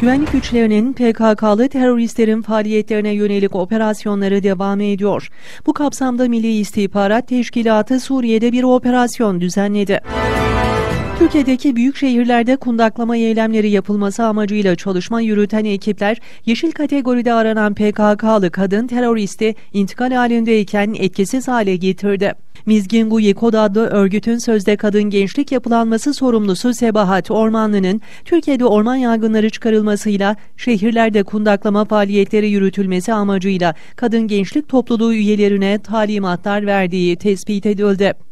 Güvenlik güçlerinin PKK'lı teröristlerin faaliyetlerine yönelik operasyonları devam ediyor. Bu kapsamda Milli İstihbarat Teşkilatı Suriye'de bir operasyon düzenledi. Türkiye'deki büyük şehirlerde kundaklama eylemleri yapılması amacıyla çalışma yürüten ekipler, yeşil kategoride aranan PKK'lı kadın teröristi intikal halindeyken etkisiz hale getirdi. Mizgin Guyekod adlı örgütün sözde kadın gençlik yapılanması sorumlusu Sebahat Ormanlı'nın Türkiye'de orman yangınları çıkarılmasıyla şehirlerde kundaklama faaliyetleri yürütülmesi amacıyla kadın gençlik topluluğu üyelerine talimatlar verdiği tespit edildi.